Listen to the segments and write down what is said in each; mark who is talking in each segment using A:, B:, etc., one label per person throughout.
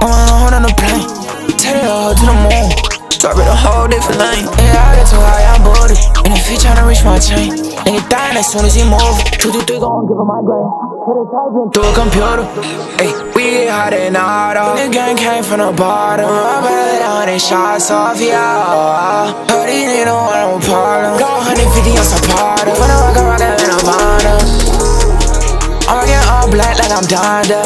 A: I'm on hold on the plane. Take it all to the moon. Drop it a whole different lane. Yeah, I get too high, I'm booty. And if he tryna reach my chain, nigga dying as soon as he move. Two, two, three, gon' give him my brain. Put it typing through a computer. Hey, we get hot and auto. The gang came from the bottom. I better down and shots off, yeah. Heard these niggas don't want no problem. Go 150 on Zapata. When I rock, that in Havana. I'm rockin' all black like I'm Donda.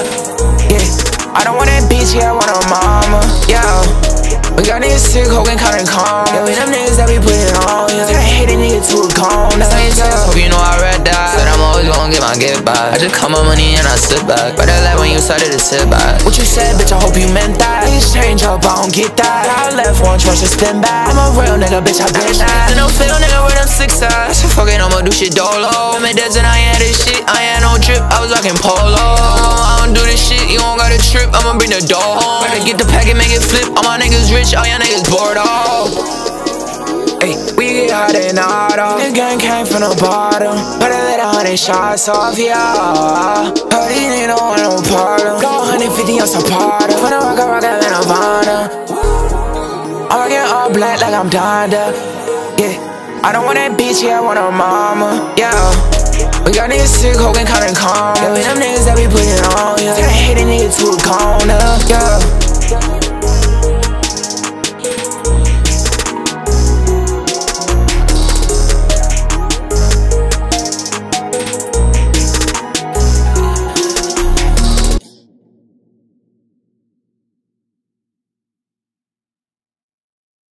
A: Yeah, I don't want that bitch, yeah, I want a mama. Yeah. We got niggas sick, holding counting calm. Yeah, we them niggas that we put it on. Yeah, I hate a nigga to a cone. That's how you tell.
B: Hope you know I read that. Said I'm always gonna get my get back. I just count my money and I sit back. But I like when you started to sit back.
A: What you said, bitch, I hope you meant that. Niggas change up, I don't get that. I left one choice to spin back. I'm a real nigga, bitch, I been that.
B: No feel nigga with them six eyes. Fuck it, I'ma do shit dolo. I'm dead and I ain't this shit. I ain't no drip, I was rocking polo. Trip. I'ma bring the dough home. Better get the packet, make it flip. All my niggas rich, all y'all niggas bored off.
A: Hey, we get hot and auto. The gang came from the bottom. I let a hundred shots off, yeah. Heard these niggas don't want no problem. Go 150 on Zapata. When I rock, I rock that Havana. I'm rockin' all black like I'm Donda. Yeah. I don't want that bitch, yeah, I want a mama. Yeah. We got niggas sick, holding counting calm. Yeah, we them niggas that we put it on, yeah.